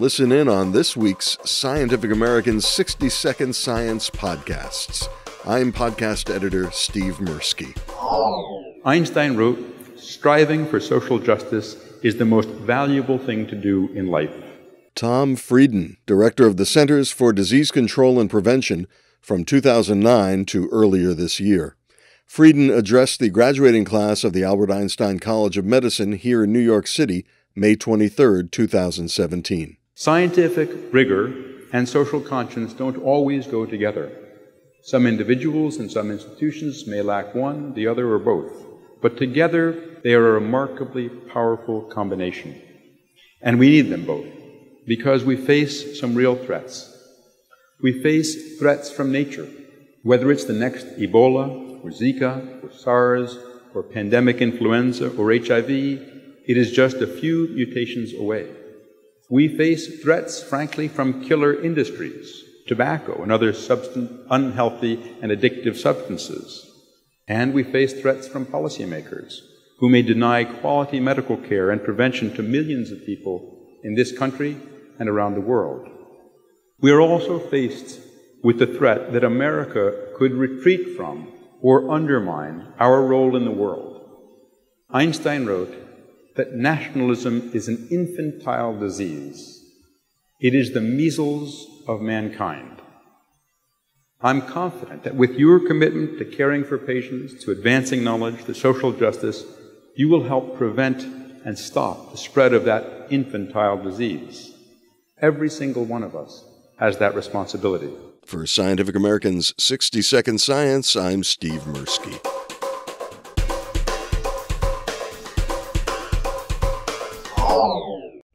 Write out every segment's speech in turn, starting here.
Listen in on this week's Scientific American's 60 Second Science podcasts. I'm podcast editor Steve Mirsky. Einstein wrote, Striving for social justice is the most valuable thing to do in life. Tom Frieden, director of the Centers for Disease Control and Prevention from 2009 to earlier this year. Frieden addressed the graduating class of the Albert Einstein College of Medicine here in New York City, May 23, 2017. Scientific rigor and social conscience don't always go together. Some individuals and some institutions may lack one, the other, or both, but together they are a remarkably powerful combination. And we need them both because we face some real threats. We face threats from nature, whether it's the next Ebola, or Zika, or SARS, or pandemic influenza, or HIV, it is just a few mutations away. We face threats, frankly, from killer industries, tobacco and other unhealthy and addictive substances. And we face threats from policymakers who may deny quality medical care and prevention to millions of people in this country and around the world. We are also faced with the threat that America could retreat from or undermine our role in the world. Einstein wrote that nationalism is an infantile disease. It is the measles of mankind. I'm confident that with your commitment to caring for patients, to advancing knowledge, to social justice, you will help prevent and stop the spread of that infantile disease. Every single one of us has that responsibility. For Scientific American's 60 Second Science, I'm Steve Mirsky.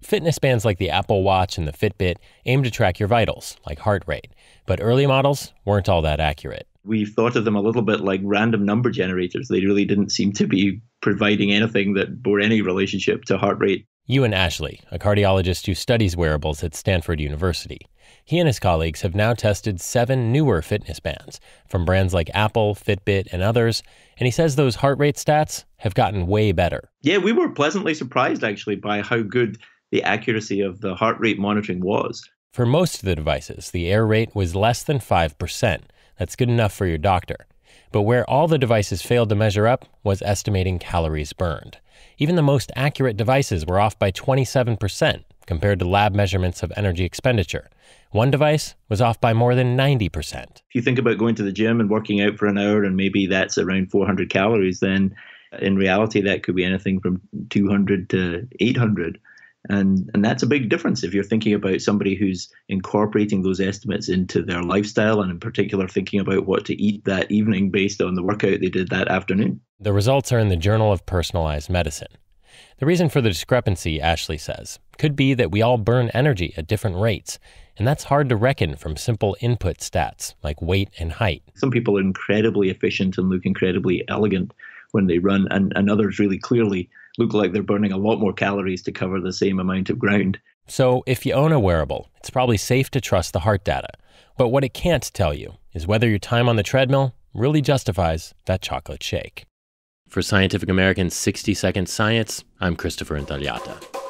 Fitness bands like the Apple Watch and the Fitbit aim to track your vitals, like heart rate, but early models weren't all that accurate. We've thought of them a little bit like random number generators. They really didn't seem to be providing anything that bore any relationship to heart rate. Euan Ashley, a cardiologist who studies wearables at Stanford University. He and his colleagues have now tested seven newer fitness bands from brands like Apple, Fitbit, and others, and he says those heart rate stats have gotten way better. Yeah, we were pleasantly surprised actually by how good the accuracy of the heart rate monitoring was. For most of the devices, the error rate was less than 5%. That's good enough for your doctor. But where all the devices failed to measure up was estimating calories burned. Even the most accurate devices were off by 27% compared to lab measurements of energy expenditure. One device was off by more than 90%. If you think about going to the gym and working out for an hour and maybe that's around 400 calories, then in reality that could be anything from 200 to 800 and and that's a big difference if you're thinking about somebody who's incorporating those estimates into their lifestyle and in particular thinking about what to eat that evening based on the workout they did that afternoon. The results are in the journal of personalized medicine. The reason for the discrepancy ashley says could be that we all burn energy at different rates and that's hard to reckon from simple input stats like weight and height. Some people are incredibly efficient and look incredibly elegant when they run and, and others really clearly look like they're burning a lot more calories to cover the same amount of ground. So, if you own a wearable, it's probably safe to trust the heart data. But what it can't tell you is whether your time on the treadmill really justifies that chocolate shake. For Scientific American's 60 Second Science, I'm Christopher Intagliata.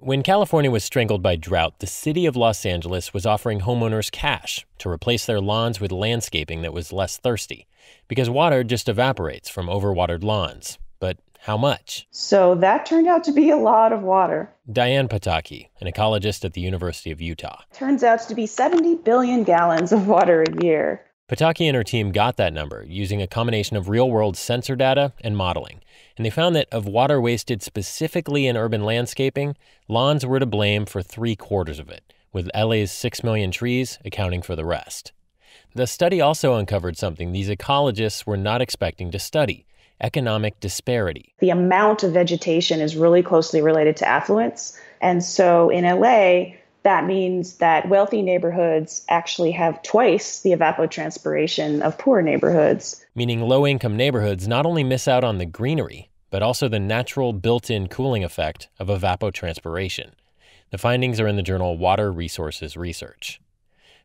When California was strangled by drought, the city of Los Angeles was offering homeowners cash to replace their lawns with landscaping that was less thirsty, because water just evaporates from overwatered lawns. But how much? So that turned out to be a lot of water. Diane Pataki, an ecologist at the University of Utah. Turns out to be 70 billion gallons of water a year. Pataki and her team got that number using a combination of real world sensor data and modeling and they found that of water wasted specifically in urban landscaping, lawns were to blame for three quarters of it, with LA's 6 million trees accounting for the rest. The study also uncovered something these ecologists were not expecting to study economic disparity. The amount of vegetation is really closely related to affluence. And so in LA, that means that wealthy neighborhoods actually have twice the evapotranspiration of poor neighborhoods. Meaning low income neighborhoods not only miss out on the greenery, but also the natural built in cooling effect of evapotranspiration. The findings are in the journal Water Resources Research.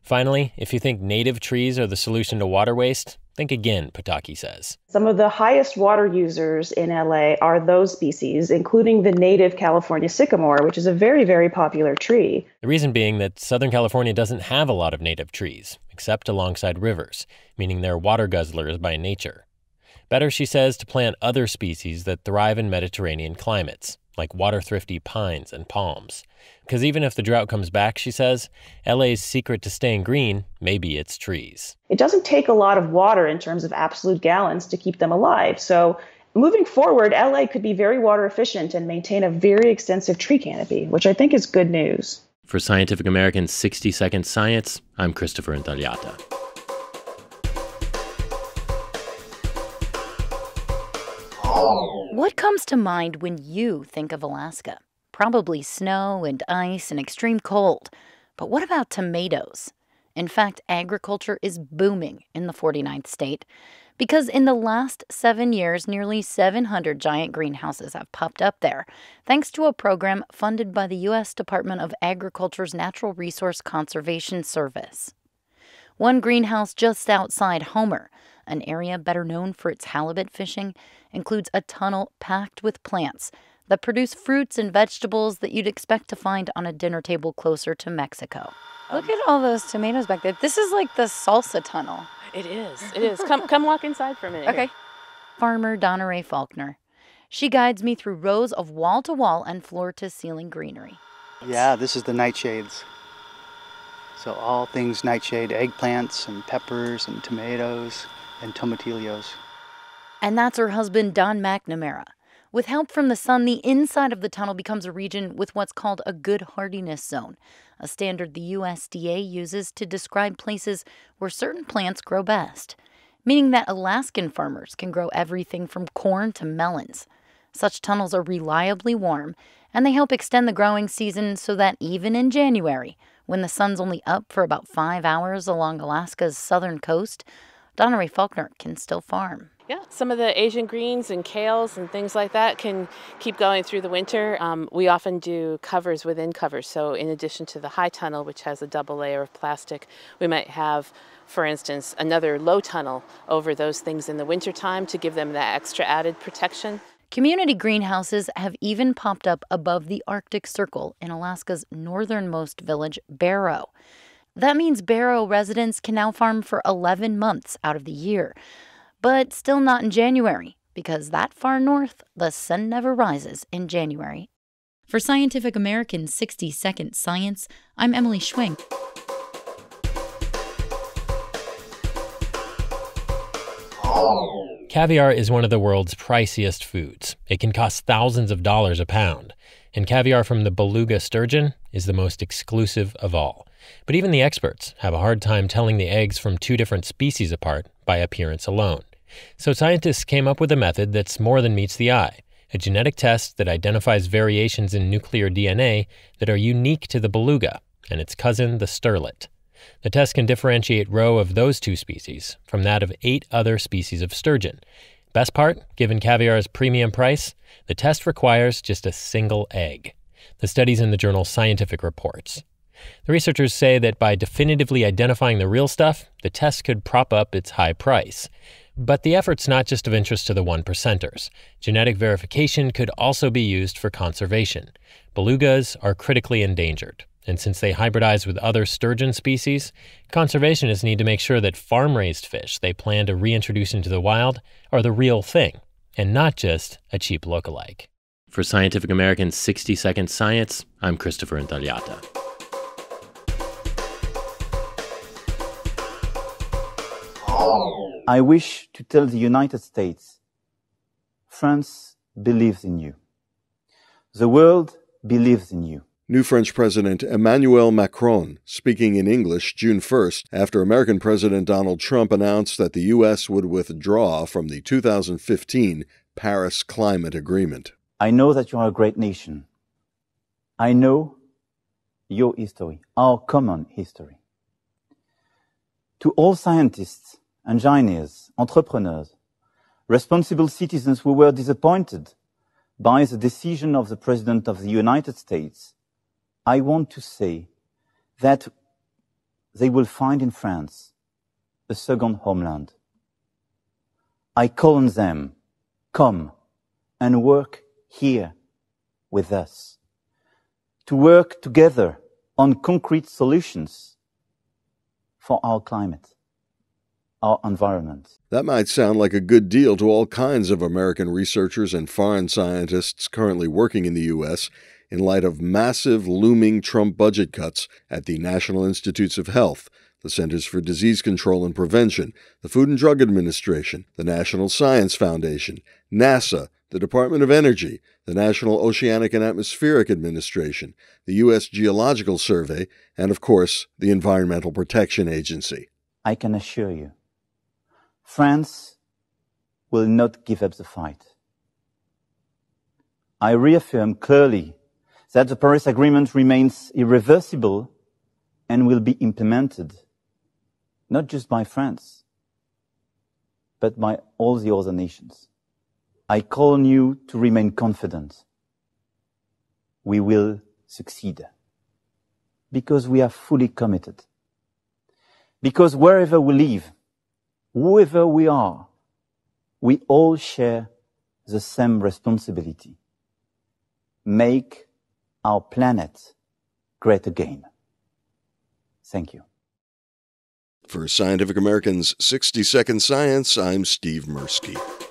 Finally, if you think native trees are the solution to water waste, think again, Pataki says. Some of the highest water users in LA are those species, including the native California sycamore, which is a very, very popular tree. The reason being that Southern California doesn't have a lot of native trees, except alongside rivers, meaning they're water guzzlers by nature. Better, she says, to plant other species that thrive in Mediterranean climates, like water thrifty pines and palms. Because even if the drought comes back, she says, LA's secret to staying green may be its trees. It doesn't take a lot of water in terms of absolute gallons to keep them alive. So moving forward, LA could be very water efficient and maintain a very extensive tree canopy, which I think is good news. For Scientific American's 60 Second Science, I'm Christopher Intagliata. What comes to mind when you think of Alaska? Probably snow and ice and extreme cold. But what about tomatoes? In fact, agriculture is booming in the 49th state because in the last seven years, nearly 700 giant greenhouses have popped up there, thanks to a program funded by the U.S. Department of Agriculture's Natural Resource Conservation Service. One greenhouse just outside Homer, an area better known for its halibut fishing, includes a tunnel packed with plants that produce fruits and vegetables that you'd expect to find on a dinner table closer to Mexico. Look at all those tomatoes back there. This is like the salsa tunnel. It is. It is. Come come walk inside for a minute. Okay. Farmer Donna Rae Faulkner. She guides me through rows of wall to wall and floor to ceiling greenery. Yeah, this is the nightshades. So all things nightshade, eggplants and peppers and tomatoes and tomatillos. And that's her husband, Don McNamara. With help from the sun, the inside of the tunnel becomes a region with what's called a good hardiness zone, a standard the USDA uses to describe places where certain plants grow best, meaning that Alaskan farmers can grow everything from corn to melons. Such tunnels are reliably warm, and they help extend the growing season so that even in January, when the sun's only up for about five hours along Alaska's southern coast, Donna Rae Faulkner can still farm. Yeah, some of the Asian greens and kales and things like that can keep going through the winter. Um, we often do covers within covers. So, in addition to the high tunnel, which has a double layer of plastic, we might have, for instance, another low tunnel over those things in the wintertime to give them that extra added protection. Community greenhouses have even popped up above the Arctic Circle in Alaska's northernmost village, Barrow. That means Barrow residents can now farm for 11 months out of the year but still not in January, because that far north, the sun never rises in January. For Scientific American's 60 Second Science, I'm Emily Schwing. Caviar is one of the world's priciest foods. It can cost thousands of dollars a pound. And caviar from the beluga sturgeon is the most exclusive of all. But even the experts have a hard time telling the eggs from two different species apart by appearance alone. So scientists came up with a method that's more than meets the eye a genetic test that identifies variations in nuclear DNA that are unique to the beluga and its cousin, the sterlet. The test can differentiate roe of those two species from that of eight other species of sturgeon. Best part, given caviar's premium price, the test requires just a single egg. The study's in the journal Scientific Reports. The researchers say that by definitively identifying the real stuff, the test could prop up its high price. But the effort's not just of interest to the one percenters. Genetic verification could also be used for conservation. Belugas are critically endangered, and since they hybridize with other sturgeon species, conservationists need to make sure that farm raised fish they plan to reintroduce into the wild are the real thing, and not just a cheap lookalike. For Scientific American's 60 Second Science, I'm Christopher Intagliata. I wish to tell the United States France believes in you. The world believes in you. New French President Emmanuel Macron speaking in English June 1st after American President Donald Trump announced that the U.S. would withdraw from the 2015 Paris Climate Agreement. I know that you are a great nation. I know your history, our common history. To all scientists, engineers, entrepreneurs, responsible citizens who were disappointed by the decision of the President of the United States, I want to say that they will find in France a second homeland. I call on them, come and work here with us, to work together on concrete solutions for our climate, our environment. That might sound like a good deal to all kinds of American researchers and foreign scientists currently working in the U.S. in light of massive looming Trump budget cuts at the National Institutes of Health, the Centers for Disease Control and Prevention, the Food and Drug Administration, the National Science Foundation, NASA, the Department of Energy, the National Oceanic and Atmospheric Administration, the U.S. Geological Survey, and of course, the Environmental Protection Agency. I can assure you, France will not give up the fight. I reaffirm clearly that the Paris Agreement remains irreversible and will be implemented not just by France, but by all the other nations. I call on you to remain confident. We will succeed because we are fully committed. Because wherever we live, whoever we are, we all share the same responsibility. Make our planet great again. Thank you. For Scientific American's 60 Second Science, I'm Steve Mirsky.